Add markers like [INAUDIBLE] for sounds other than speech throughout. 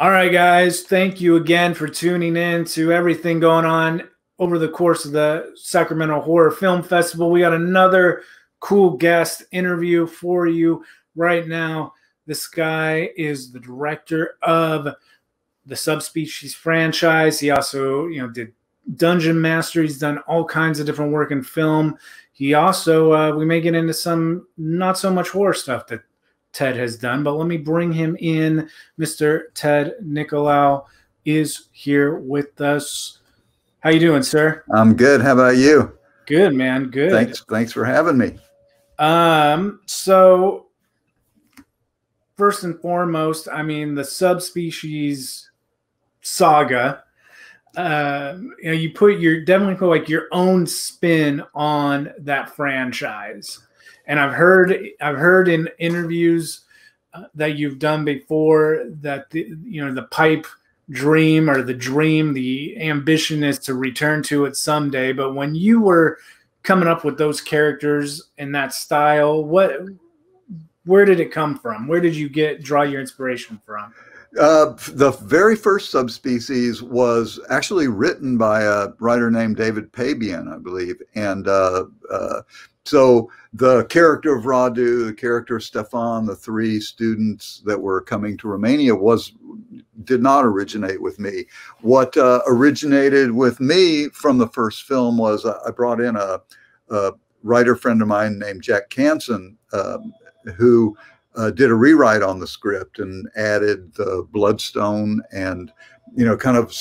All right, guys. Thank you again for tuning in to everything going on over the course of the Sacramento Horror Film Festival. We got another cool guest interview for you right now. This guy is the director of the Subspecies franchise. He also, you know, did Dungeon Master. He's done all kinds of different work in film. He also, uh, we may get into some not so much horror stuff that Ted has done, but let me bring him in. Mr. Ted Nicolaou is here with us. How you doing, sir? I'm good. How about you? Good, man. Good. Thanks. Thanks for having me. Um. So, first and foremost, I mean the subspecies saga. Uh, you know, you put your definitely put like your own spin on that franchise and I've heard I've heard in interviews uh, that you've done before that the you know the pipe dream or the dream the ambition is to return to it someday. But when you were coming up with those characters in that style what where did it come from? Where did you get draw your inspiration from? Uh, the very first subspecies was actually written by a writer named David Pabian, I believe, and uh, uh, so the character of Radu, the character of Stefan, the three students that were coming to Romania was did not originate with me. What uh, originated with me from the first film was uh, I brought in a, a, writer friend of mine named Jack Canson, um, who uh, did a rewrite on the script and added the bloodstone and you know kind of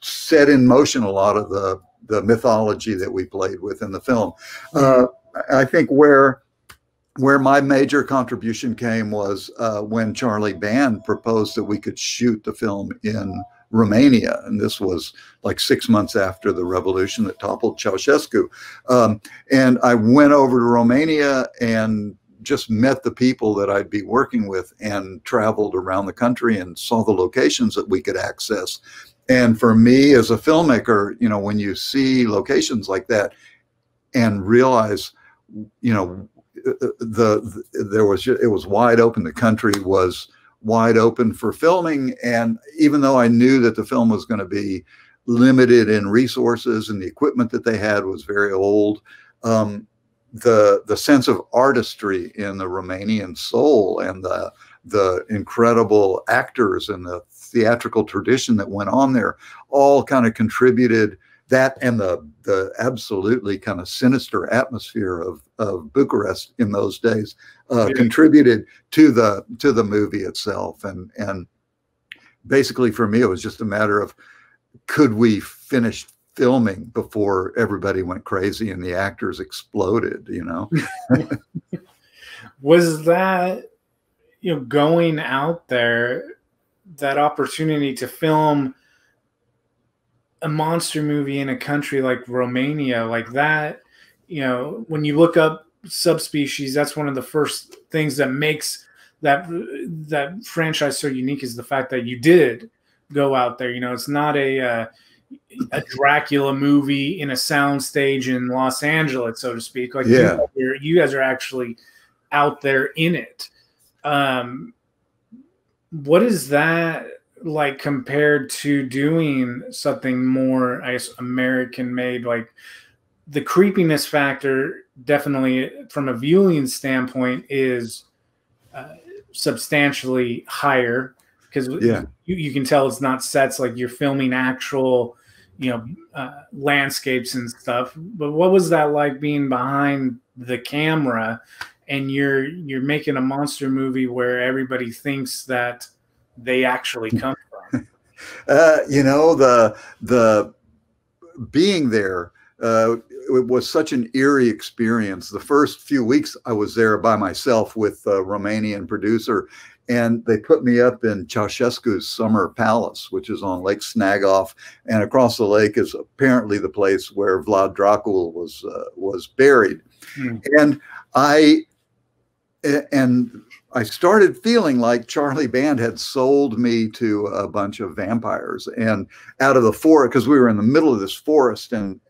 set in motion a lot of the the mythology that we played with in the film. Uh, I think where where my major contribution came was uh, when Charlie Band proposed that we could shoot the film in Romania, and this was like six months after the revolution that toppled Ceausescu. Um, and I went over to Romania and just met the people that I'd be working with and traveled around the country and saw the locations that we could access. And for me as a filmmaker, you know, when you see locations like that and realize you know, the, the there was it was wide open. The country was wide open for filming, and even though I knew that the film was going to be limited in resources and the equipment that they had was very old, um, the the sense of artistry in the Romanian soul and the the incredible actors and the theatrical tradition that went on there all kind of contributed that and the the absolutely kind of sinister atmosphere of of Bucharest in those days uh, yeah. contributed to the to the movie itself and and basically for me it was just a matter of could we finish filming before everybody went crazy and the actors exploded you know [LAUGHS] was that you know going out there that opportunity to film a monster movie in a country like Romania, like that, you know, when you look up subspecies, that's one of the first things that makes that that franchise so unique is the fact that you did go out there. You know, it's not a uh, a Dracula movie in a soundstage in Los Angeles, so to speak. Like yeah. you, you guys are actually out there in it. Um, what is that like compared to doing something more i guess american made like the creepiness factor definitely from a viewing standpoint is uh, substantially higher because yeah. you, you can tell it's not sets like you're filming actual you know uh, landscapes and stuff but what was that like being behind the camera and you're you're making a monster movie where everybody thinks that they actually come from? [LAUGHS] uh, you know, the the being there uh, it was such an eerie experience. The first few weeks I was there by myself with a Romanian producer, and they put me up in Ceausescu's summer palace, which is on Lake Snagov, and across the lake is apparently the place where Vlad Dracul was uh, was buried. Hmm. And I and I started feeling like Charlie Band had sold me to a bunch of vampires and out of the forest because we were in the middle of this forest and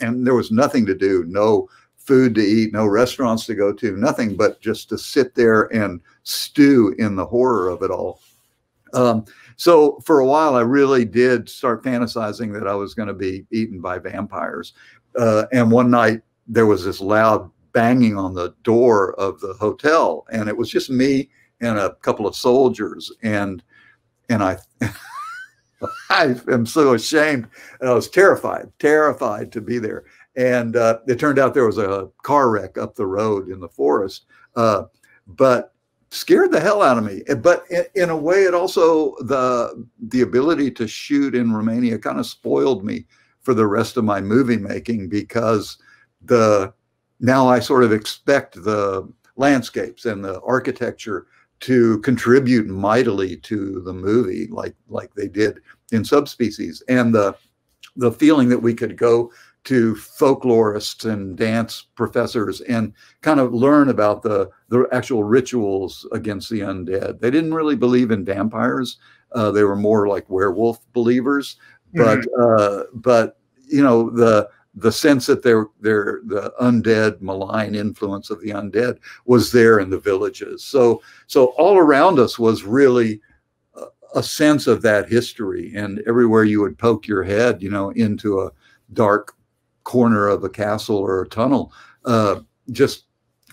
and there was nothing to do, no food to eat, no restaurants to go to, nothing but just to sit there and stew in the horror of it all. Um, so for a while, I really did start fantasizing that I was going to be eaten by vampires. Uh, and one night there was this loud banging on the door of the hotel, and it was just me and a couple of soldiers. And and I, [LAUGHS] I am so ashamed. And I was terrified, terrified to be there. And uh, it turned out there was a car wreck up the road in the forest. Uh, but scared the hell out of me. But in, in, a way, it also the the ability to shoot in Romania kind of spoiled me for the rest of my movie making because the now I sort of expect the landscapes and the architecture to contribute mightily to the movie, like like they did in Subspecies, and the the feeling that we could go to folklorists and dance professors and kind of learn about the the actual rituals against the undead. They didn't really believe in vampires; uh, they were more like werewolf believers. But mm -hmm. uh, but you know the the sense that they're, they're the undead malign influence of the undead was there in the villages. So so all around us was really a, sense of that history, and everywhere you would poke your head, you know, into a dark corner of a castle or a tunnel, uh, just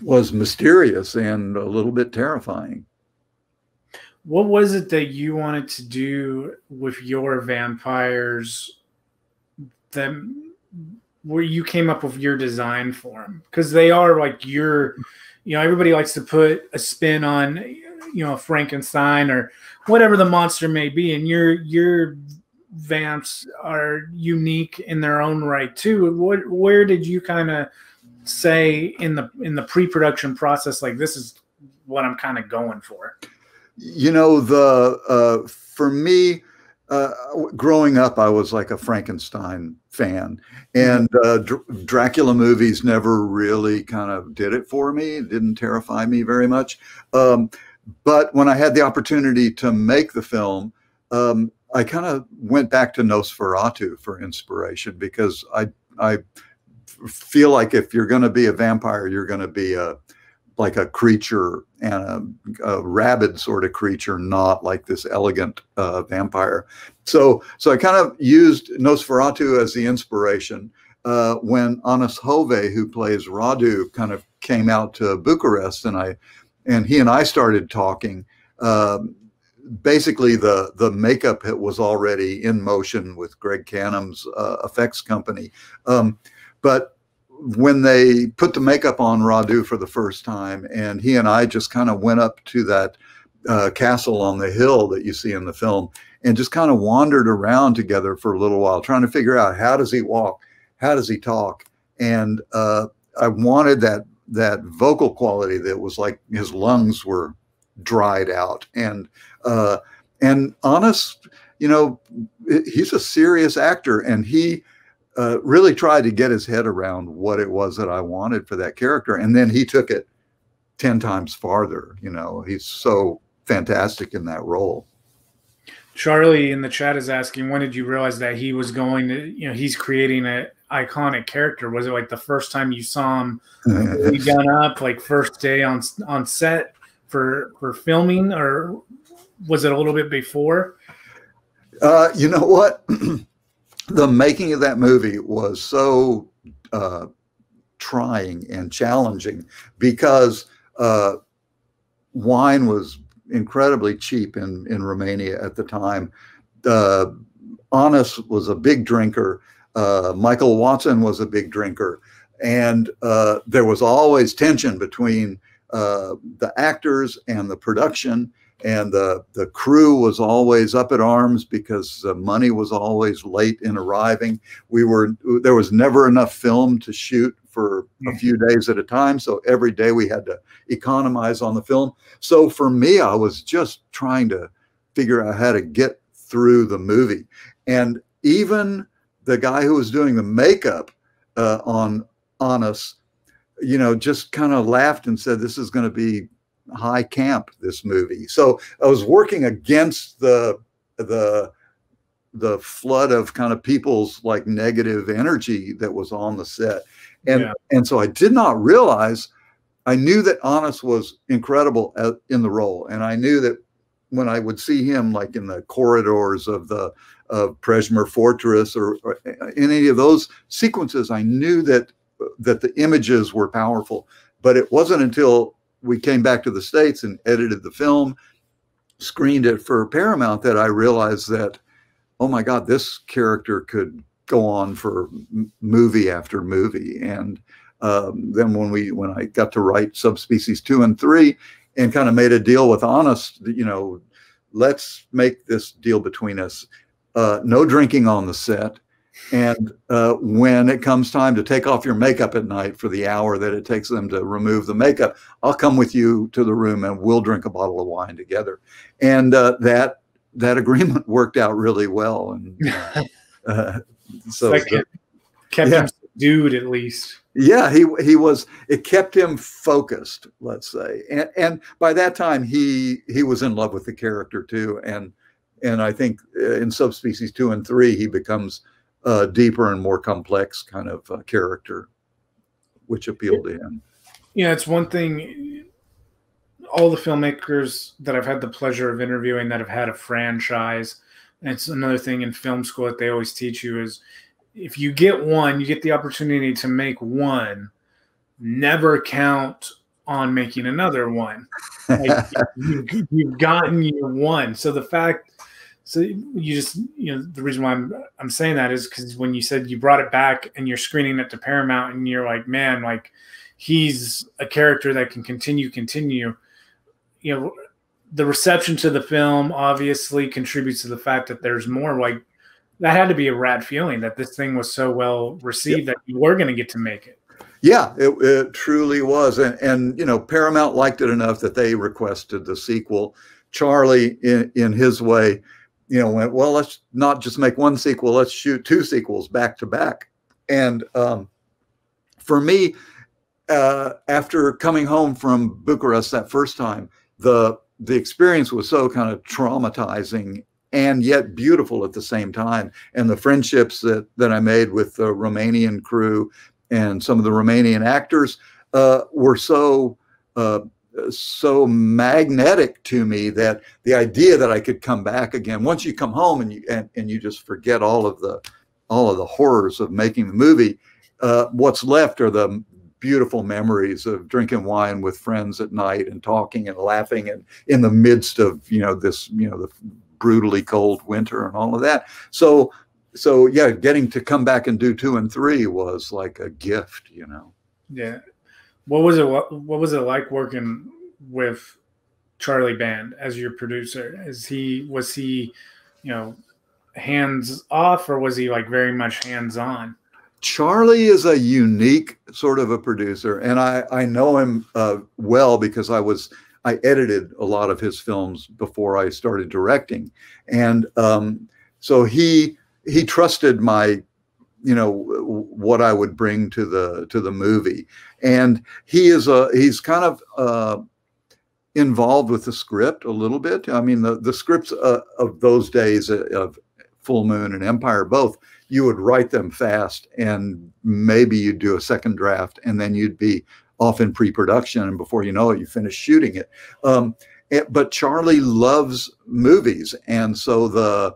was mysterious and a little bit terrifying. What was it that you wanted to do with your vampires? Them where you came up with your design for them because they are like your you know everybody likes to put a spin on you know frankenstein or whatever the monster may be and your your vamps are unique in their own right too. What where did you kind of say in the in the pre-production process like this is what i'm kind of going for? You know the uh for me uh, growing up, I was like a Frankenstein fan, and uh, Dr Dracula movies never really kind of did it for me. It didn't terrify me very much. Um, but when I had the opportunity to make the film, um, I kind of went back to Nosferatu for inspiration because I I feel like if you're going to be a vampire, you're going to be a like a creature and a, a, rabid sort of creature, not like this elegant uh, vampire. So, so I kind of used Nosferatu as the inspiration uh, when Anders Hove, who plays Radu, kind of came out to Bucharest, and I, and he and I started talking. Um, basically, the the makeup was already in motion with Greg Cannom's uh, effects company, um, but when they put the makeup on Radu for the first time, and he and I just kind of went up to that uh, castle on the hill that you see in the film, and just kind of wandered around together for a little while, trying to figure out how does he walk, how does he talk, and uh, I wanted that that vocal quality that was like his lungs were dried out, and uh, and Anders, you know, he's a serious actor, and he uh, really tried to get his head around what it was that I wanted for that character. And then he took it 10 times farther. You know, he's so fantastic in that role. Charlie in the chat is asking, when did you realize that he was going to, you know, he's creating an iconic character? Was it like the first time you saw him [LAUGHS] done up, like first day on on set for for filming, or was it a little bit before? Uh, you know what? [CLEARS THROAT] the making of that movie was so uh, trying and challenging because uh, wine was incredibly cheap in, in Romania at the time. Uh, was a big drinker. Uh, Michael Watson was a big drinker. And uh, there was always tension between uh, the actors and the production and the the crew was always up at arms because the money was always late in arriving. We were there was never enough film to shoot for a hmm. few days at a time, so every day we had to economize on the film. So for me, I was just trying to figure out how to get through the movie, and even the guy who was doing the makeup uh, on on us, you know, just kind of laughed and said, "This is going to be high camp this movie so i was working against the the the flood of kind of people's like negative energy that was on the set and yeah. and so i did not realize i knew that Anders was incredible at, in the role and i knew that when I would see him like in the corridors of the of Prejmer Fortress or, or in any of those sequences, I knew that that the images were powerful. But it wasn't until we came back to the states and edited the film, screened it for Paramount that I realized that, oh my God, this character could go on for movie after movie. And um, then when we when I got to write subspecies two and three, and kind of made a deal with Anders, you know, let's make this deal between us. Uh, no drinking on the set. And uh, when it comes time to take off your makeup at night for the hour that it takes them to remove the makeup, I'll come with you to the room and we'll drink a bottle of wine together. And uh, that that [LAUGHS] agreement worked out really well. And uh, [LAUGHS] uh so like the, kept yeah. him subdued at least. Yeah, he he was. It kept him focused, let's say, and and by that time he he was in love with the character too, and and I think uh, in subspecies two and three he becomes a deeper and more complex kind of uh, character, which appealed to him. Yeah, it's one thing. All the filmmakers that I've had the pleasure of interviewing that have had a franchise, and it's another thing in film school that they always teach you is if you get one, you get the opportunity to make one. Never count on making another one. [LAUGHS] Like, you, have gotten your one. So the fact, so you just, you know, the reason why I'm I'm saying that is because when you said you brought it back and you're screening it to Paramount and you're like, man, like he's a character that can continue, continue. You know, the reception to the film obviously contributes to the fact that there's more. Like that had to be a rad feeling that this thing was so well received yep. that you were going to get to make it. Yeah, it, it truly was, and, and you know Paramount liked it enough that they requested the sequel. Charlie, in, in his way, you know, went well. Let's not just make one sequel. Let's shoot two sequels back to back. And um, for me, uh, after coming home from Bucharest that first time, the the experience was so kind of traumatizing and yet beautiful at the same time. And the friendships that, that I made with the Romanian crew and some of the Romanian actors uh, were so uh, so magnetic to me that the idea that I could come back again once you come home and you and, and you just forget all of the all of the horrors of making the movie. Uh, what's left are the beautiful memories of drinking wine with friends at night and talking and laughing and in the midst of you know this you know the brutally cold winter and all of that. So, so yeah, getting to come back and do two and three was like a gift, you know. Yeah. What was it? What, what was it like working with Charlie Band as your producer? Is he was he, you know, hands off or was he like very much hands on? Charlie is a unique sort of a producer, and I I know him uh, well because I was I edited a lot of his films before I started directing, and um, so he he trusted my you know what I would bring to the to the movie, and he is a he's kind of uh, involved with the script a little bit. I mean the the scripts uh, of those days uh, of Full Moon and Empire both you would write them fast and maybe you'd do a second draft and then you'd be off in pre-production, and before you know it, you finish shooting it. Um, it but Charlie loves movies, and so the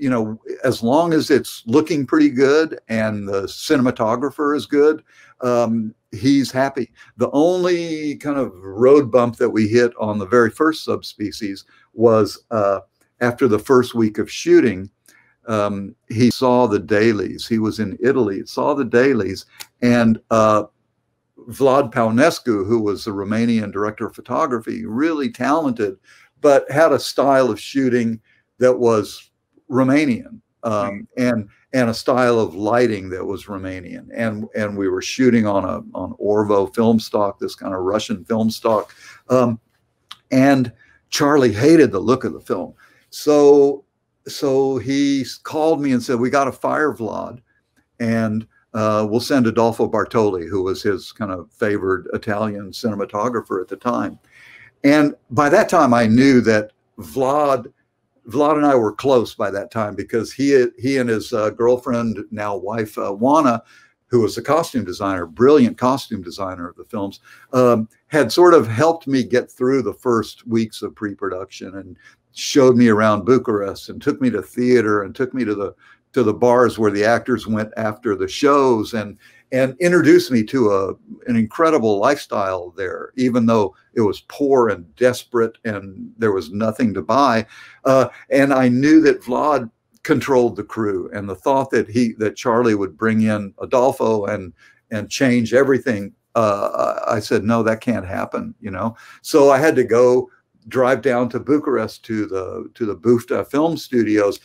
you know, as long as it's looking pretty good and the cinematographer is good, um, he's happy. The only kind of road bump that we hit on the very first subspecies was uh, after the first week of shooting. Um, he saw the dailies. He was in Italy, saw the dailies, and uh, Vlad Paunescu, who was the Romanian director of photography, really talented, but had a style of shooting that was Romanian um, and and a style of lighting that was Romanian. And and we were shooting on a on ORWO film stock, this kind of Russian film stock. Um, and Charlie hated the look of the film. So so he called me and said, "We got to fire Vlad." And uh, we'll send Adolfo Bartoli, who was his kind of favored Italian cinematographer at the time. And by that time, I knew that Vlad, Vlad and I were close by that time because he he and his uh, girlfriend, now wife uh, Oana, who was the costume designer, brilliant costume designer of the films, um, had sort of helped me get through the first weeks of pre-production and showed me around Bucharest and took me to theater and took me to the to the bars where the actors went after the shows. And and introduced me to a an incredible lifestyle there even though it was poor and desperate and there was nothing to buy. Uh, and i knew that vlad controlled the crew and the thought that he that charlie would bring in adolfo and and change everything uh, i said no that can't happen you know? So i had to go drive down to bucharest to the to the Buftea film studios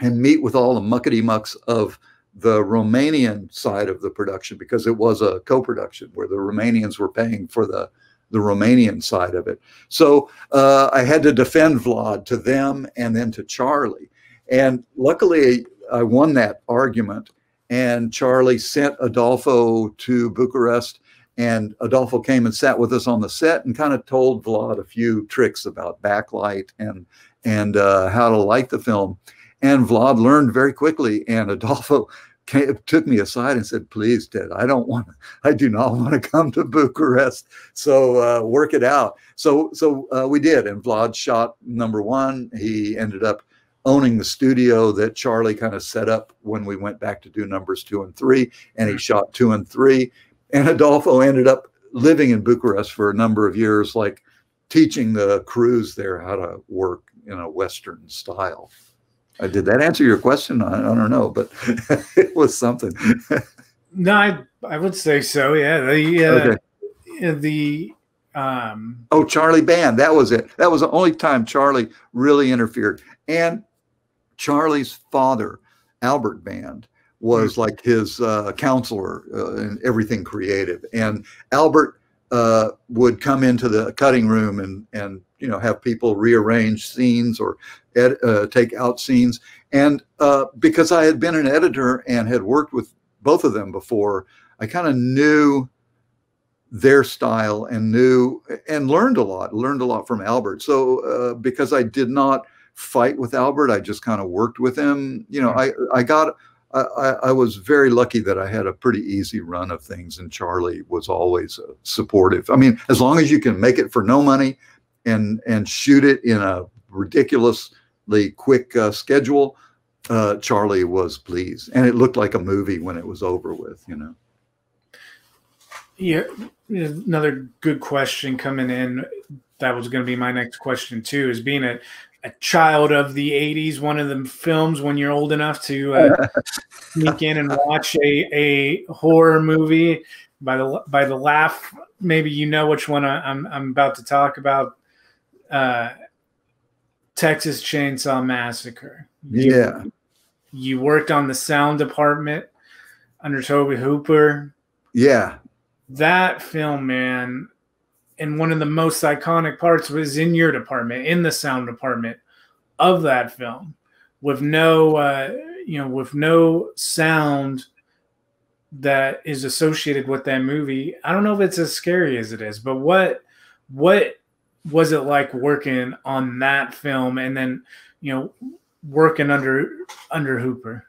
and meet with all the muckety mucks of the Romanian side of the production because it was a co-production where the Romanians were paying for the the Romanian side of it. So uh, I had to defend Vlad to them and then to Charlie. And luckily, I won that argument. And Charlie sent Adolfo to Bucharest. And Adolfo came and sat with us on the set and kind of told Vlad a few tricks about backlight and and uh, how to light the film. And Vlad learned very quickly. And Adolfo [LAUGHS] came, took me aside and said, "Please, Ted, I don't want, I do not [LAUGHS] want to come to Bucharest. So uh, work it out." So, so uh, we did, and Vlad shot number one. He ended up owning the studio that Charlie kind of set up when we went back to do numbers two and three, and he mm-hmm. shot two and three. And Adolfo ended up living in Bucharest for a number of years, like teaching the crews there how to work in a Western style. Uh, did that answer your question? I, I don't know, but [LAUGHS] it was something. no, I, I would say so. Yeah. The, uh, okay. the, um, oh, Charlie Band. That was it. That was the only time Charlie really interfered. And Charlie's father, Albert Band, was mm-hmm. like his uh, counselor uh, in everything creative. And Albert uh, would come into the cutting room and and you know have people rearrange scenes or ed, uh, take out scenes. And uh, because I had been an editor and had worked with both of them before, I kind of knew their style and knew and learned a lot. Learned a lot from Albert. So uh, because I did not fight with Albert, I just kind of worked with him. You know, I I got I, I, was very lucky that I had a pretty easy run of things, and Charlie was always uh, supportive. I mean, as long as you can make it for no money, and and shoot it in a ridiculously quick uh, schedule, uh, Charlie was pleased, and it looked like a movie when it was over with. You know. Yeah, another good question coming in. That was going to be my next question too. Is being a a child of the 80s one of the films when you're old enough to uh, [LAUGHS] sneak in and watch a, a horror movie. By the by the laugh maybe you know which one I, am I'm, I'm about to talk about. Uh, Texas Chainsaw Massacre. Yeah. you, you worked on the sound department under Tobe Hooper. Yeah. That film man and one of the most iconic parts was in your department, in the sound department of that film, with no, uh, you know, with no sound that is associated with that movie. I don't know if it's as scary as it is, but what, what was it like working on that film and then, you know, working under under Hooper?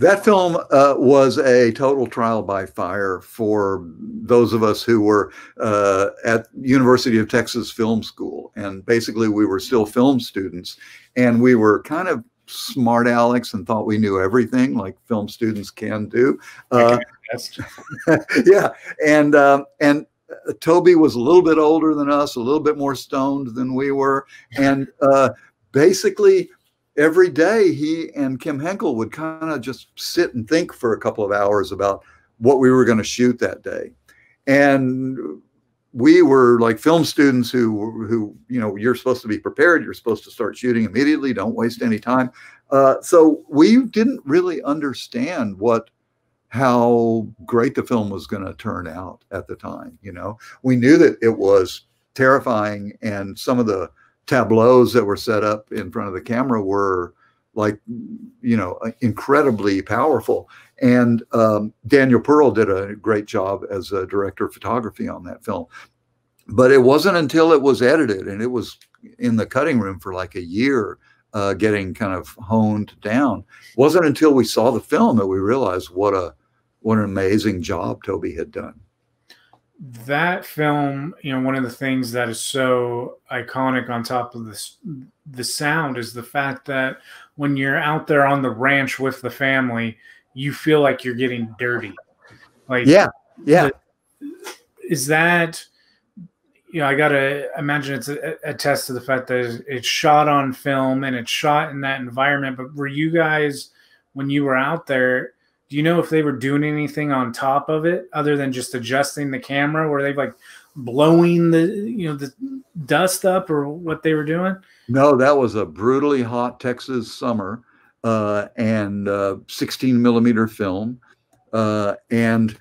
That film uh, was a total trial by fire for those of us who were uh, at University of Texas Film School, and basically we were still film students, and we were kind of smart Alex and thought we knew everything, like film students can do. Uh, [LAUGHS] yeah, and um, and uh, Tobe was a little bit older than us, a little bit more stoned than we were, and uh, basically every day he and Kim Henkel would kind of just sit and think for a couple of hours about what we were going to shoot that day. And we were like film students who who you know you're supposed to be prepared you're supposed to start shooting immediately don't waste any time uh, so we didn't really understand what how great the film was going to turn out at the time you know we knew that it was terrifying and some of the tableaus that were set up in front of the camera were like you know incredibly powerful. And um, daniel pearl did a great job as a director of photography on that film. But it wasn't until it was edited and it was in the cutting room for like a year uh, getting kind of honed down. It wasn't until we saw the film that we realized what a what an amazing job Tobe had done. That film, you know, one of the things that is so iconic on top of this the sound is the fact that when you're out there on the ranch with the family, you feel like you're getting dirty. Like yeah, yeah. The, is that you know, I gotta imagine it's a, a test to the fact that it's shot on film and it's shot in that environment. But were you guys, when you were out there, do you know if they were doing anything on top of it other than just adjusting the camera? Were they like blowing the you know the dust up or what they were doing? No, that was a brutally hot Texas summer uh, and uh, 16 millimeter film, uh, and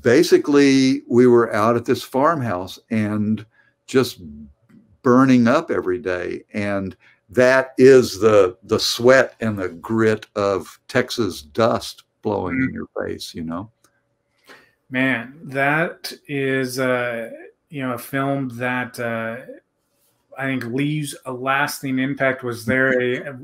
basically we were out at this farmhouse and just burning up every day and that is the the sweat and the grit of Texas dust blowing in your face, you know. Man, that is uh you know a film that uh I think leaves a lasting impact. Was there a a,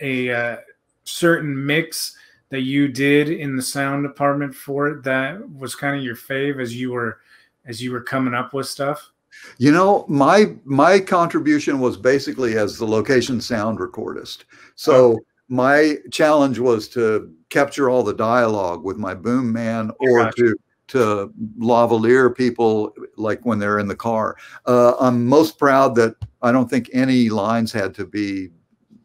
a uh, certain mix that you did in the sound department for it that was kind of your fave as you were as you were coming up with stuff? You know, my my contribution was basically as the location sound recordist. So. My challenge was to capture all the dialogue with my boom man or gotcha. to to lavalier people like when they're in the car. Uh, I'm most proud that I don't think any lines had to be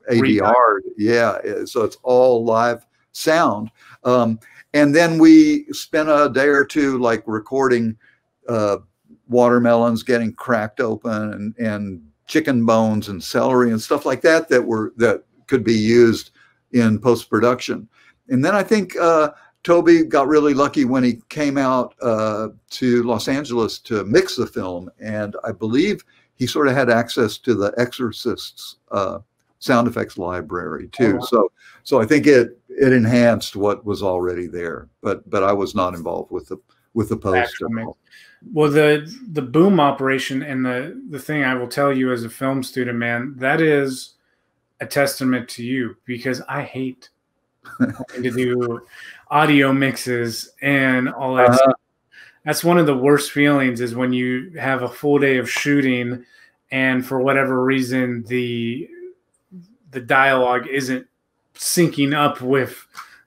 ADR. Yeah, so it's all live sound. Um, and then we spent a day or two like recording uh, watermelons getting cracked open and, and chicken bones and celery and stuff like that that were that could be used in post production. And then I think uh, Tobe got really lucky when he came out uh, to Los Angeles to mix the film, and I believe he sort of had access to the Exorcist's uh, sound effects library too. Oh. So so I think it it enhanced what was already there. But but I was not involved with the with the post. Well, the the boom operation and the the thing I will tell you as a film student, man, that is a testament to you because I hate [LAUGHS] to do audio mixes and all that. Uh-huh. That's one of the worst feelings is when you have a full day of shooting and for whatever reason the the dialogue isn't syncing up with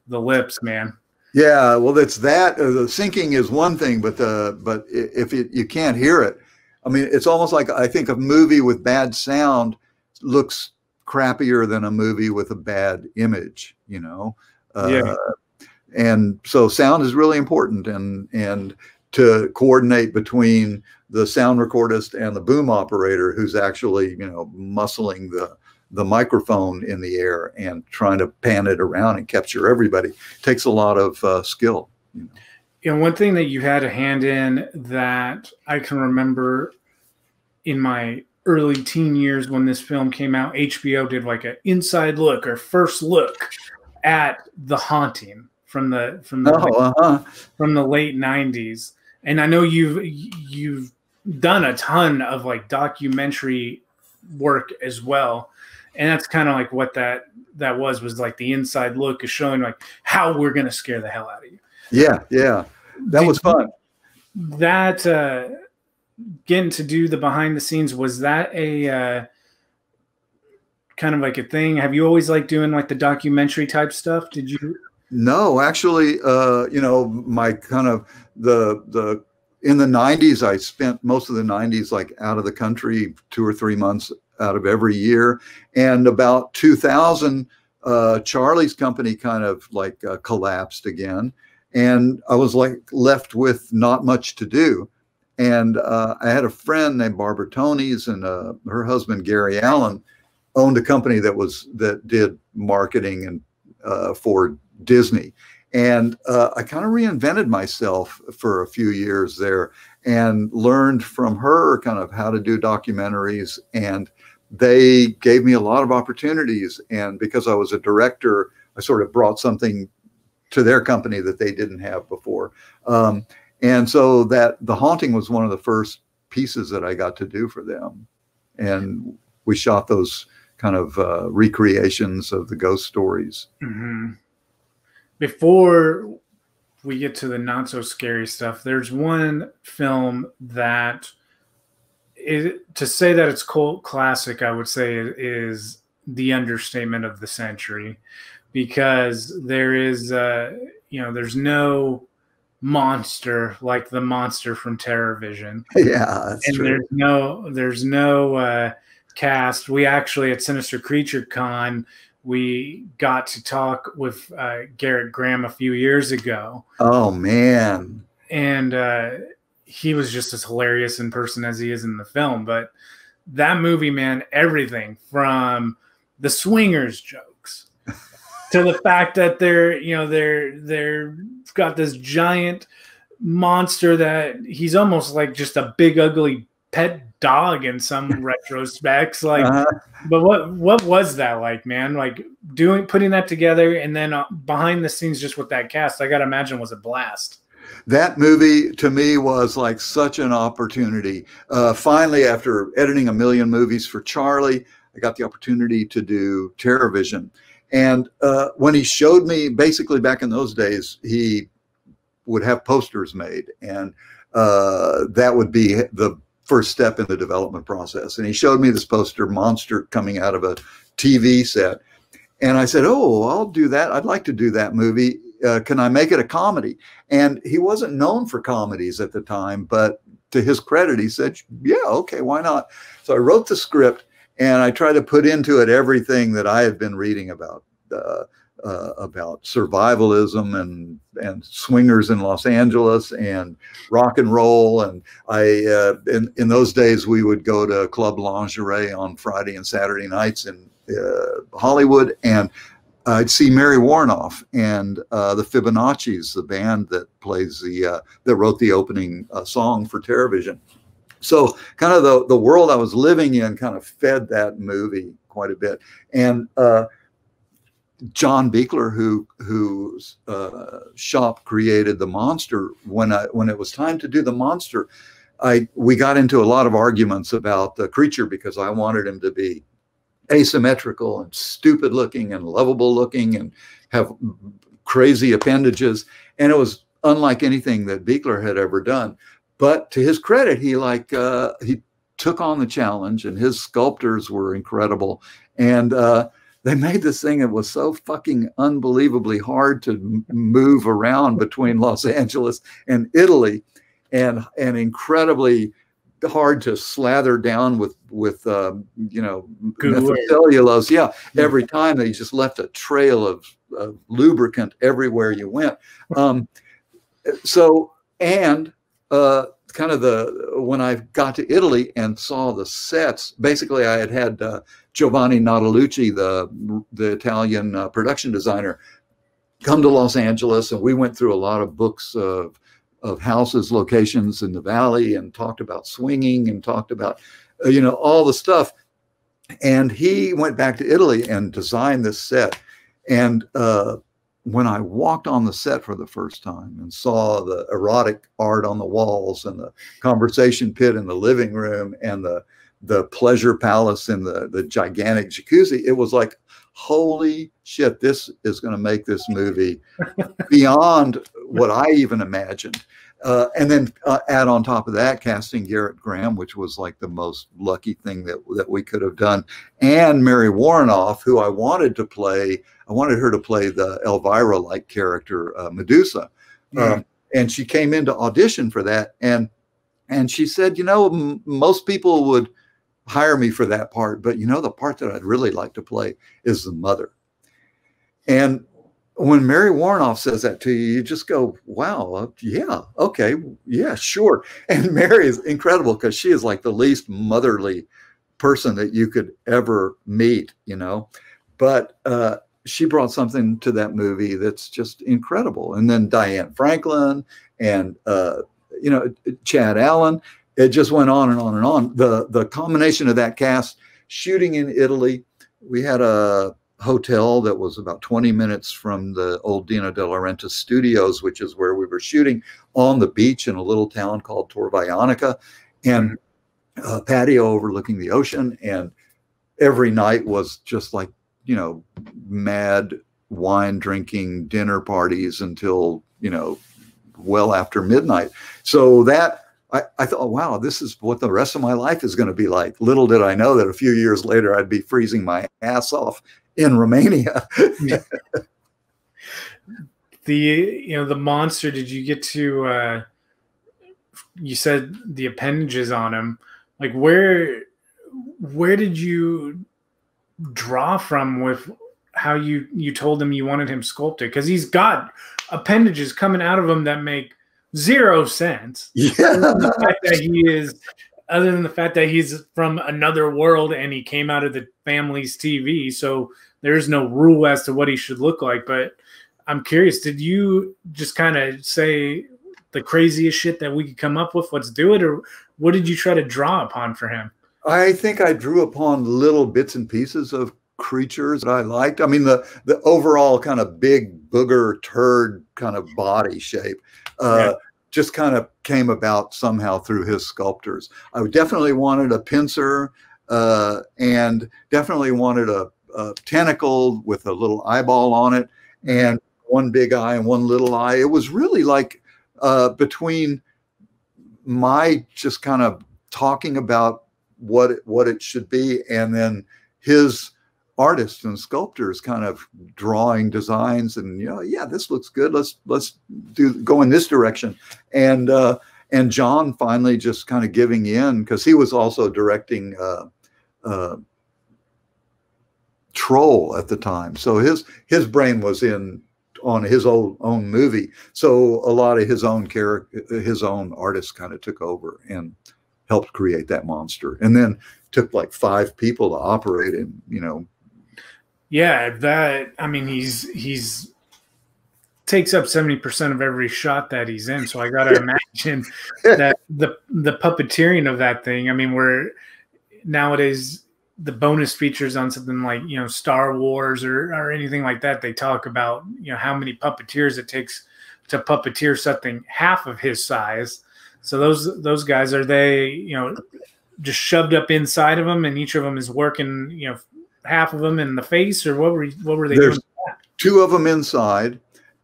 the lips, man. Yeah, well, it's that. Uh, the syncing is one thing, but the but if it, you can't hear it, I mean, it's almost like I think a movie with bad sound looks crappier than a movie with a bad image. You know. Uh, yeah. And so sound is really important, and and to coordinate between the sound recordist and the boom operator, who's actually you know muscling the the microphone in the air and trying to pan it around and capture everybody it takes a lot of uh, skill. You know. You know, one thing that you had a hand in that I can remember in my early teen years when this film came out, HBO did like an inside look or first look at the haunting from the from the oh, uh -huh. from the late '90s. And I know you've you've done a ton of like documentary work as well and that's kind of like what that that was was like the inside look is showing like how we're gonna scare the hell out of you. Yeah, yeah, that Did was fun. That uh, getting to do the behind the scenes was that a uh, kind of like a thing? Have you always liked doing like the documentary type stuff? Did you? No, actually, uh, you know, my kind of the the in the 90s i spent most of the 90s like out of the country two or three months out of every year. And about 2000, uh, Charlie's company kind of like uh, collapsed again. And I was like left with not much to do. And uh, I had a friend named Barbara Tonies and uh, her husband, Gary Allen, owned a company that was that did marketing and uh, for Disney. And uh, I kind of reinvented myself for a few years there and learned from her kind of how to do documentaries and they gave me a lot of opportunities. And because I was a director, I sort of brought something to their company that they didn't have before. Um, and so that the haunting was one of the first pieces that I got to do for them. And we shot those kind of uh, recreations of the ghost stories. Mm-hmm. Before we get to the not so scary stuff, there's one film that to say that it's cult classic, I would say is the understatement of the century because there is, uh, you know, there's no monster like the monster from Terrorvision. [LAUGHS] Yeah, and true. there's no, there's no uh, cast. We actually at Sinister Creature Con we got to talk with uh, Gerrit Graham a few years ago. Oh man! And uh, he was just as hilarious in person as he is in the film. But that movie, man, everything from the swingers jokes [LAUGHS] to the fact that they're, you know, they're they're got this giant monster that he's almost like just a big ugly pet dog in some [LAUGHS] retrospects like uh-huh. but what what was that like man? Like doing putting that together and then uh, behind the scenes just with that cast i gotta imagine was a blast. That movie to me was like such an opportunity. Uh, finally after editing a million movies for charlie i got the opportunity to do terrorvision and uh, when he showed me basically back in those days he would have posters made and uh, that would be the first step in the development process. And he showed me this poster monster coming out of a TV set. And I said, Oh, I'll do that. I'd like to do that movie. Uh, can I make it a comedy? And he wasn't known for comedies at the time, but to his credit, he said, Yeah, okay, why not? So I wrote the script and I try to put into it everything that I had been reading about. Uh, uh, about survivalism and and swingers in Los Angeles and rock and roll. And I uh, in in those days we would go to Club Lingerie on Friday and Saturday nights in uh, Hollywood, and I'd see Mary Woronov and uh, the Fibonaccis, the band that plays the uh, that wrote the opening song for Terrorvision. So kind of the the world I was living in kind of fed that movie quite a bit, and John Buechler, who whose uh, shop created the monster, when I when it was time to do the monster, I we got into a lot of arguments about the creature because I wanted him to be asymmetrical and stupid looking and lovable looking and have crazy appendages, and it was unlike anything that Buechler had ever done. But to his credit, he like uh, he took on the challenge, and his sculptors were incredible, and uh, they made this thing that was so fucking unbelievably hard to move around between Los Angeles and Italy, and and incredibly hard to slather down with with um, you know cellulose. Yeah, every time they just left a trail of, of lubricant everywhere you went. Um, so and uh, kind of the when I got to Italy and saw the sets. Basically, I had had uh, Giovanni Natalucci, the the Italian uh, production designer, come to Los Angeles, and we went through a lot of books of of houses, locations in the valley, and talked about swinging and talked about uh, you know all the stuff. And he went back to Italy and designed this set. And uh, when I walked on the set for the first time and saw the erotic art on the walls and the conversation pit in the living room and the the pleasure palace in the, the gigantic jacuzzi, it was like, holy shit, this is going to make this movie [LAUGHS] beyond what I even imagined. Uh, and then uh, add on top of that, casting Gerrit Graham, which was like the most lucky thing that, that we could have done, and Mary Woronov, who I wanted to play. I wanted her to play the Elvira like character, uh, Medusa. Um, and she came in to audition for that. And and she said, you know, most people would hire me for that part. But you know, the part that I'd really like to play is the mother. And when Mary Woronov says that to you, you just go, wow, uh, yeah, okay, yeah, sure. [LAUGHS] And Mary is incredible because she is like the least motherly person that you could ever meet, you know. But uh, she brought something to that movie that's just incredible. And then Diane Franklin and, uh, you know, Chad Allen it just went on and on and on. The the combination of that cast shooting in Italy, we had a hotel that was about 20 minutes from the old Dino De Laurentiis studios, which is where we were shooting on the beach in a little town called Torvaianica, and a patio overlooking the ocean. And every night was just like, you know, mad wine drinking dinner parties until you know, well after midnight. So that I, I thought, wow, this is what the rest of my life is going to be like. Little did I know that a few years later I'd be freezing my ass off in Romania. [LAUGHS] the you know the monster. Did you get to? Uh, you said the appendages on him. Like where where did you draw from with how you you told him you wanted him sculpted? Because he's got appendages coming out of him that make zero sense. [LAUGHS] Yeah. the fact that he is, other than the fact that he's from another world and he came out of the family's TV, so there's no rule as to what he should look like. But I'm curious, did you just kind of say the craziest shit that we could come up with? Let's do it, or what did you try to draw upon for him? I think I drew upon little bits and pieces of creatures that I liked. I mean, the the overall kind of big booger turd kind of body shape uh, yeah. just kind of came about somehow through his sculptors. I definitely wanted a pincer uh, and definitely wanted a, a, tentacle with a little eyeball on it and one big eye and one little eye. It was really like uh, between my just kind of talking about what it, what it should be. And then his artists and sculptors kind of drawing designs and you know yeah this looks good. Let's let's do go in this direction. And uh and john finally just kind of giving in because he was also directing uh uh troll at the time. So his his brain was in on his old own movie. So a lot of his own character his own artists kind of took over and helped create that monster and then took like five people to operate him you know yeah, that I mean he's he's takes up 70% of every shot that he's in. So I got to [LAUGHS] imagine that the the puppeteering of that thing, I mean we're nowadays the bonus features on something like, you know, Star Wars or or anything like that, they talk about, you know, how many puppeteers it takes to puppeteer something half of his size. So those those guys are they, you know, just shoved up inside of them and each of them is working, you know, half of them in the face, or what were what were they There's doing? Two of them inside,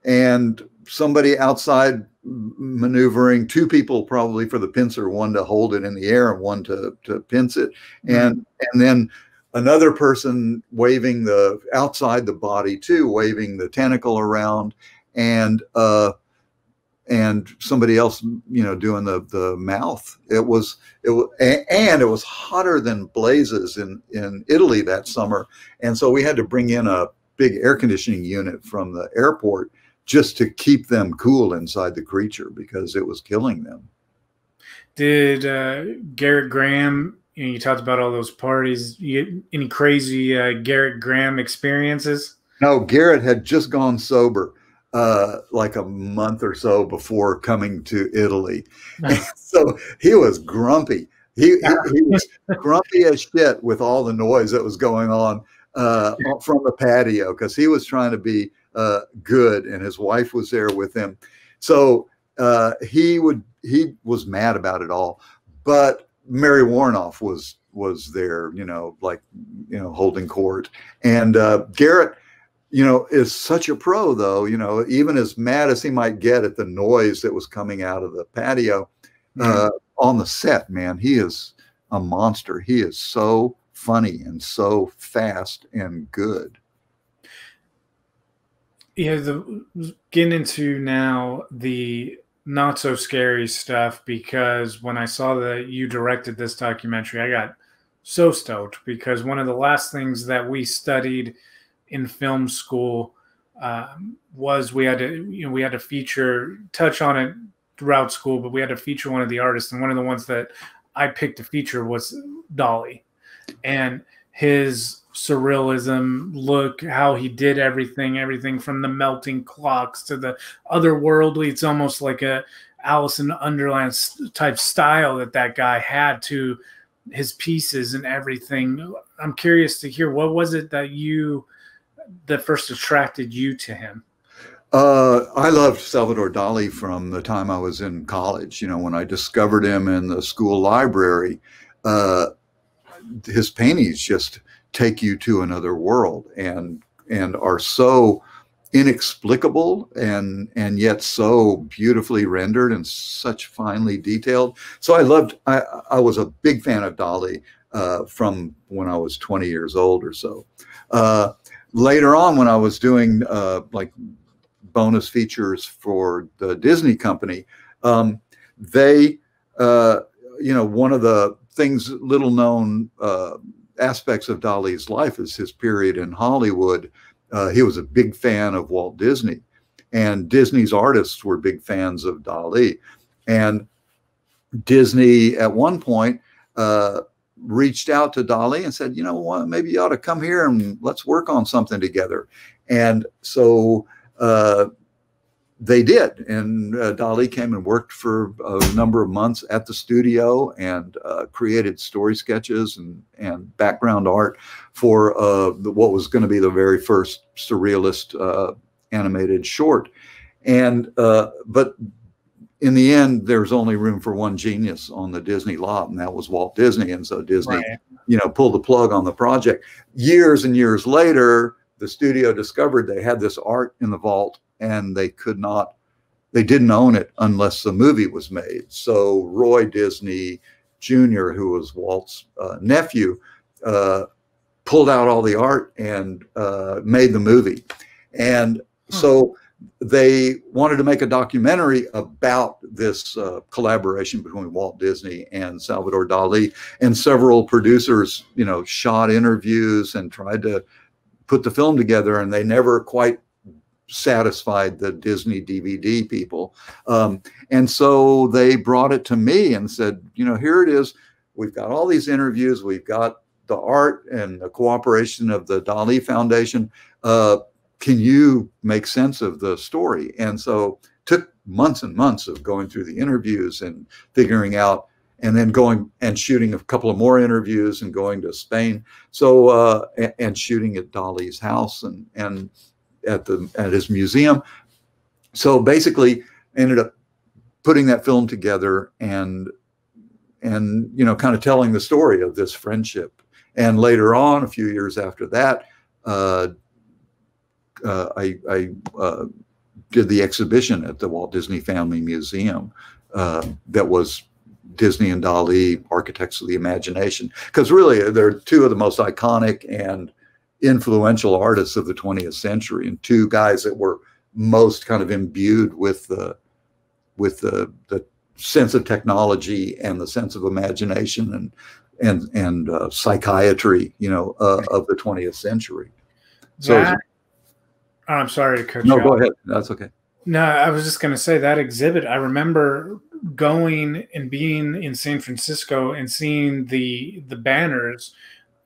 and somebody outside maneuvering. Two people probably for the pincer, one to hold it in the air and one to to pinch it, mm-hmm. and and then another person waving the outside the body too, waving the tentacle around, and uh, and somebody else, you know, doing the the mouth. It was it was, and it was hotter than blazes in in Italy that summer, and so we had to bring in a big air conditioning unit from the airport just to keep them cool inside the creature because it was killing them. Did uh, Gerrit Graham? You, know, you talked about all those parties. You, any crazy uh, Gerrit Graham experiences? No, Gerrit had just gone sober uh, like a month or so before coming to Italy. [LAUGHS] so he was grumpy. He, he, he, was grumpy as shit with all the noise that was going on uh, from the patio because he was trying to be uh, good and his wife was there with him. So uh, he would he was mad about it all. But Mary Woronov was was there, you know, like you know, holding court. And uh, Gerrit you know, is such a pro, though, you know, even as mad as he might get at the noise that was coming out of the patio mm-hmm. uh, on the set, man, he is a monster. He is so funny and so fast and good. Yeah, the getting into now the not so scary stuff because when I saw that you directed this documentary, I got so stoked because one of the last things that we studied – in film school um, was we had to you know we had to feature touch on it throughout school, but we had to feature one of the artists, and one of the ones that I picked to feature was Dali, and his surrealism look, how he did everything, everything from the melting clocks to the otherworldly. It's almost like a Alice in Underland type style that that guy had to his pieces and everything. I'm curious to hear what was it that you that first attracted you to him? Uh, I loved Salvador Dali from the time I was in college. You know, when I discovered him in the school library, uh, his paintings just take you to another world and and are so inexplicable and and yet so beautifully rendered and such finely detailed. So I loved. I I was a big fan of Dali uh, from when I was 20 years old or so. Uh, later on, when I was doing uh, like bonus features for the Disney company, um, they, uh, you know, one of the things, little known uh, aspects of Dali's life is his period in Hollywood. Uh, he was a big fan of Walt Disney, and Disney's artists were big fans of Dali. And Disney, at one point, uh, reached out to Dali and said, you know what, maybe you ought to come here and let's work on something together. And so uh, they did. And uh, Dali came and worked for a number of months at the studio and uh, created story sketches and, and background art for uh, what was going to be the very first surrealist uh, animated short. And, uh, but in the end, there's only room for one genius on the Disney lot, and that was Walt Disney. And so Disney, right. you know, pulled the plug on the project. Years and years later, the studio discovered they had this art in the vault, and they could not, they didn't own it unless the movie was made. So Roy Disney Jr., who was Walt's uh, nephew, uh, pulled out all the art and uh, made the movie. And hmm. so they wanted to make a documentary about this uh, collaboration between Walt Disney and Salvador Dali. And several producers, you know, shot interviews and tried to put the film together, and they never quite satisfied the Disney DVD people. Um, and so they brought it to me and said, you know, here it is. We've got all these interviews. We've got the art and the cooperation of the Dali Foundation. Uh, can you make sense of the story? And so took months and months of going through the interviews and figuring out and then going and shooting a couple of more interviews and going to Spain. So uh, and, and, shooting at Dali's house and and at the at his museum. So basically, ended up putting that film together and and you know kind of telling the story of this friendship. And later on, a few years after that, uh, uh, I, I uh, did the exhibition at the Walt Disney Family Museum uh, that was Disney and Dali, Architects of the Imagination, because really they're two of the most iconic and influential artists of the 20th century, and two guys that were most kind of imbued with the with the the sense of technology and the sense of imagination and and and uh, psychiatry, you know, uh, of the 20th century. So that, I'm sorry to cut no, you. No, go ahead. That's okay. No, I was just going to say that exhibit. I remember going and being in San Francisco and seeing the the banners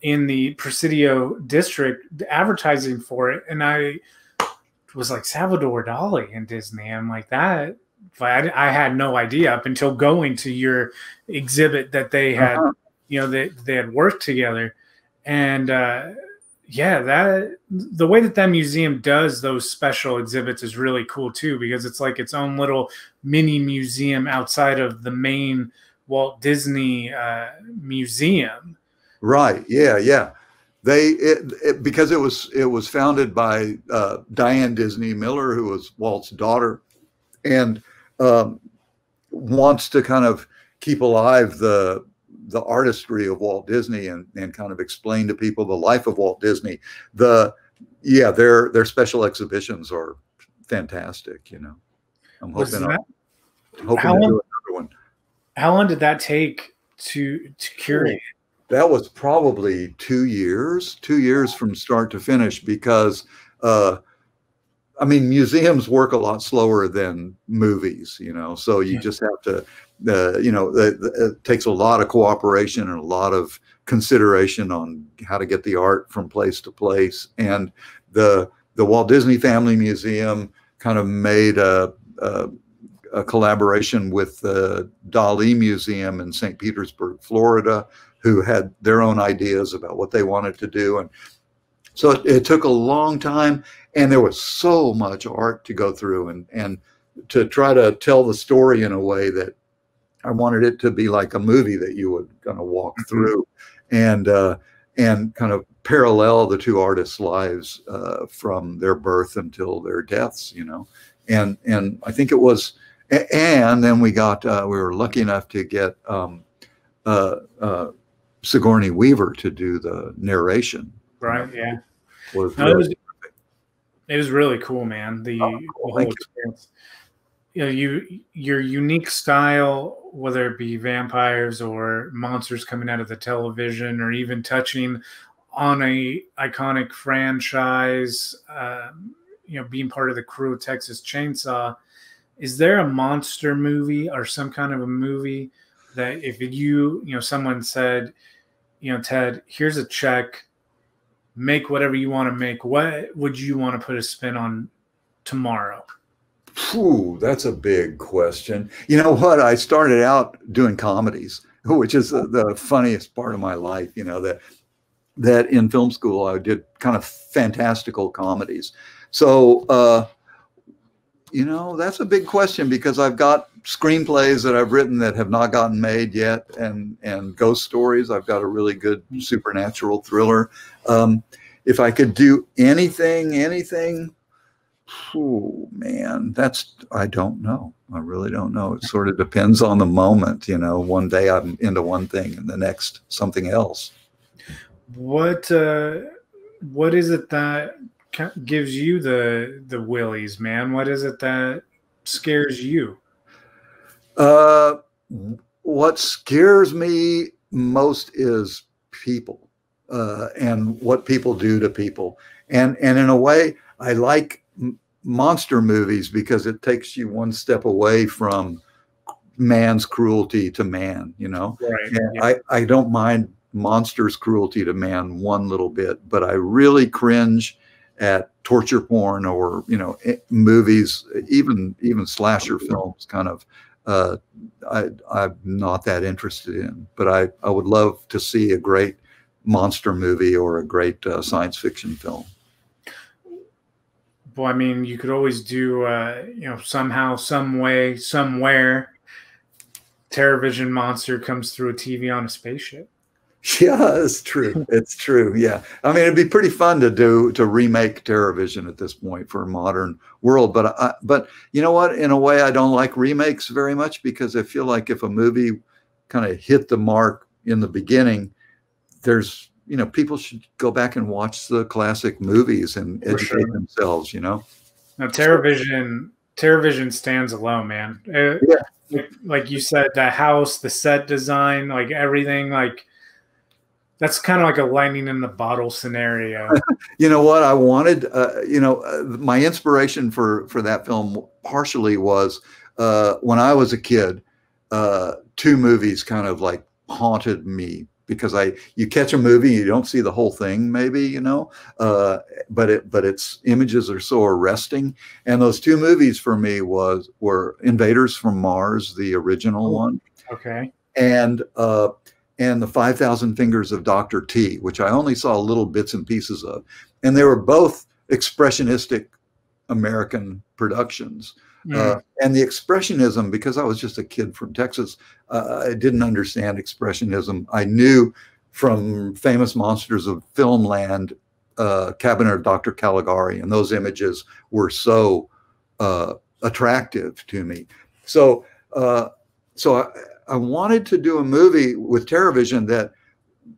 in the Presidio district advertising for it, and I was like Salvador Dali and Disney. I'm like that. I, I had no idea up until going to your exhibit that they had, uh-huh. you know, they they had worked together, and uh, yeah that the way that that museum does those special exhibits is really cool too because it's like its own little mini museum outside of the main walt disney uh, museum. Right yeah yeah. They it, it, because it was it was founded by uh, diane disney miller who was walt's daughter and um, wants to kind of keep alive the the artistry of Walt Disney and, and kind of explain to people the life of Walt Disney. The yeah, their their special exhibitions are fantastic. You know, I'm hoping that, I'm hoping how long, another one. How long did that take to to curate? That was probably two years, two years from start to finish because. Uh, I mean, museums work a lot slower than movies, you know. So you yeah. just have to uh, you know, it, it, takes a lot of cooperation and a lot of consideration on how to get the art from place to place. And the the Walt Disney Family Museum kind of made a, a, a collaboration with the Dali Museum in St. Petersburg, Florida, who had their own ideas about what they wanted to do. And so it, it took a long time, and there was so much art to go through and and to try to tell the story in a way that I wanted it to be like a movie that you would kind of walk mm-hmm. through, and uh, and kind of parallel the two artists' lives uh, from their birth until their deaths. You know, and and I think it was, and then we got uh, we were lucky enough to get um, uh, uh, Sigourney Weaver to do the narration. Right. Yeah. Was No, it was it was really cool, man. The, Oh, the whole Thank you. You know, you your unique style, whether it be vampires or monsters coming out of the television, or even touching on a iconic franchise, um, you know, being part of the crew of Texas Chainsaw. Is there a monster movie or some kind of a movie that if you, you know, someone said, you know, Ted, here's a check, make whatever you want to make. What would you want to put a spin on tomorrow? Phew, that's a big question. You know what? I started out doing comedies, [LAUGHS] which is the, the funniest part of my life. You know that that in film school I did kind of fantastical comedies. So uh, you know that's a big question because I've got screenplays that I've written that have not gotten made yet, and and ghost stories. I've got a really good supernatural thriller. Um, if I could do anything, anything, Oh man, that's I don't know. I really don't know. It sort of depends on the moment, you know. One day I'm into one thing and the next something else. What uh, what is it that gives you the the willies, man? What is it that scares you? Uh what scares me most is people uh and what people do to people. And and in a way I like monster movies because it takes you one step away from man's cruelty to man, you know. Right. Yeah, I, I don't mind monsters' cruelty to man one little bit, but I really cringe at torture porn or you know eh, movies, even even slasher films. Kind of, uh, I I'm not that interested in, but I I would love to see a great monster movie or a great uh, science fiction film. Well, I mean, you could always do, uh, you know, somehow, some way, somewhere, TerrorVision monster comes through a TV on a spaceship. [LAUGHS] Yeah, it's true. It's true. Yeah. I mean, it'd be pretty fun to do to remake TerrorVision at this point for a modern world. But I, but you know what? In a way, I don't like remakes very much because I feel like if a movie kind of hit the mark in the beginning, there's you know people should go back and watch the classic movies and For educate sure. themselves. You know. Now, TerrorVision, TerrorVision stands alone, man. Uh, Yeah. Like, like you said, the house, the set design, like everything, like that's kind of like a lightning in the bottle scenario. [LAUGHS] you know what i wanted uh, you know uh, my inspiration for for that film partially was uh, when i was a kid uh, two movies kind of like haunted me because i you catch a movie you don't see the whole thing maybe you know uh, but it but its images are so arresting and those two movies for me was were invaders from mars the original Oh. one Okay. and uh, and the Five Thousand Fingers of Doctor T, which I only saw little bits and pieces of, and they were both expressionistic American productions. Mm. Uh, and the expressionism, because I was just a kid from Texas, uh, I didn't understand expressionism. I knew from famous monsters of filmland, uh, Cabinet of Dr. Caligari, and those images were so uh, attractive to me. So, uh, so I, I wanted to do a movie with TerrorVision that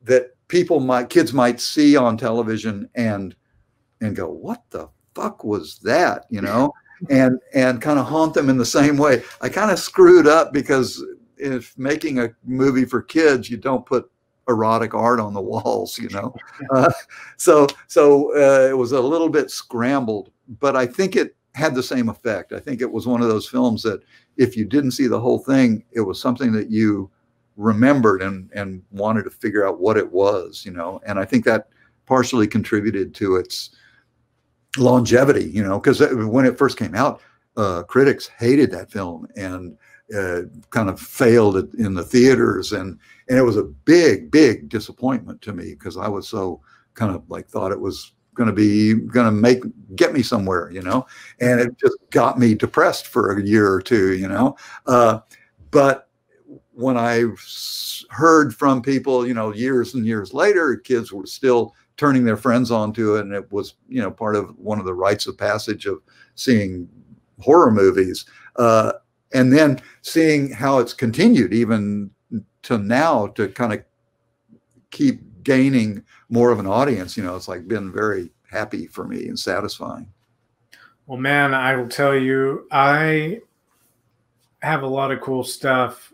that people might kids might see on television and and go, what the fuck was that? You know, and and kind of haunt them in the same way. I kind of screwed up because if making a movie for kids, you don't put erotic art on the walls, you know. [LAUGHS] Uh, so so uh, it was a little bit scrambled, but I think it had the same effect. I think it was one of those films that if you didn't see the whole thing, it was something that you remembered and and wanted to figure out what it was, you know. And I think that partially contributed to its longevity, you know, because when it first came out, uh, critics hated that film and uh, kind of failed in the theaters, and and it was a big, big disappointment to me because I was so kind of like thought it was going to be going to make get me somewhere, you know, and it just got me depressed for a year or two, you know. Uh, but when I heard from people, you know, years and years later, kids were still turning their friends onto it, and it was, you know, part of one of the rites of passage of seeing horror movies. Uh, and then seeing how it's continued even to now to kind of keep gaining more of an audience, you know, it's like been very happy for me and satisfying. Well, man, I will tell you, I have a lot of cool stuff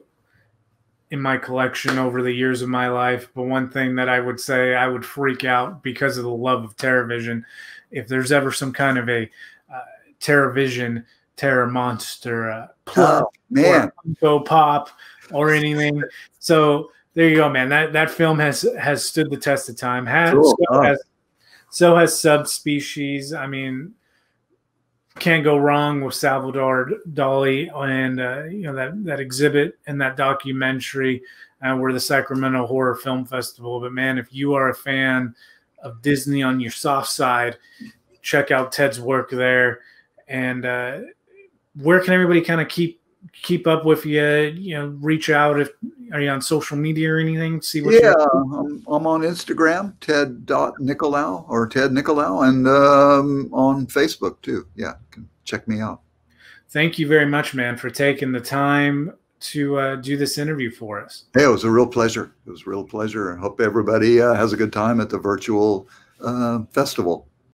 in my collection over the years of my life. But one thing that I would say I would freak out because of the love of TerrorVision, if there's ever some kind of a uh, TerrorVision Terror Monster uh, plug, oh, man, go pop or anything. So there you go, man. That that film has has stood the test of time. Has, cool. so, oh. has so has subspecies. I mean, can't go wrong with Salvador Dali and uh, you know that that exhibit and that documentary uh, were the Sacramento Horror Film Festival. But man, if you are a fan of Disney on your soft side, check out Ted's work there. And uh, where can everybody kind of keep keep up with you? You know, reach out if are you on social media or anything? See what? Yeah, I'm, I'm, on Instagram, Ted dot Nicolaou or Ted Nicolaou, and um, on Facebook too. Yeah, check me out. Thank you very much, man, for taking the time to uh, do this interview for us. Hey, it was a real pleasure. It was a real pleasure. I hope everybody uh, has a good time at the virtual uh, festival.